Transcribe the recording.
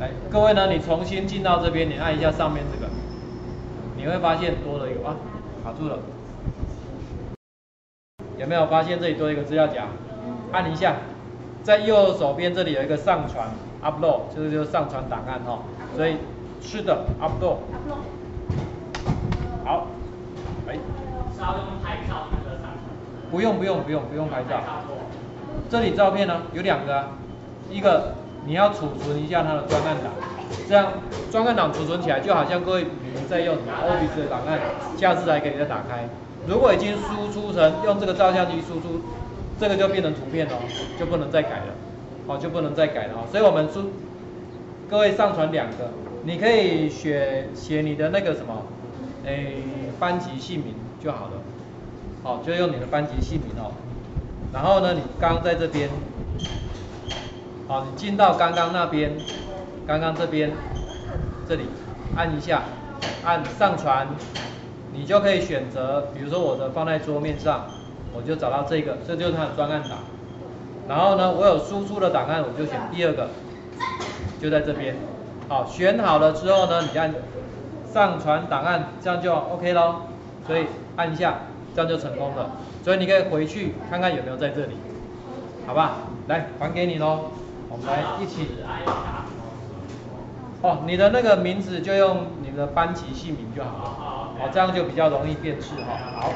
来，各位呢，你重新进到这边，你按一下上面这个，你会发现多了一个啊，卡住了。有没有发现这里多一个资料夹？按一下，在右手边这里有一个上传 upload，这个就是上传档案哈。所以是的 upload。好，哎。是要用拍照那个上传？不用不用不用不用拍照。这里照片呢有两个，一个你要储存一下它的专案档，这样专案档储存起来就好像各位你们在用什么 Office 的档案，下次来给你再打开。如果已经输出成用这个照相机输出，这个就变成图片哦，就不能再改了，好就不能再改了。所以我们输各位上传两个，你可以写写你的那个什么，诶班级姓名就好了，好就用你的班级姓名哦。然后呢，你刚在这边，好你进到刚刚那边，刚刚这边这里按一下，按上传。你就可以选择，比如说我的放在桌面上，我就找到这个，这就是它的专案档。然后呢，我有输出的档案，我就选第二个，就在这边。好，选好了之后呢，你按上传档案，这样就 OK 咯。所以按一下，这样就成功了。所以你可以回去看看有没有在这里，好吧？来还给你喽，我们来一起。哦，你的那个名字就用你的班级姓名就好了。哦，这样就比较容易辨识哈。好。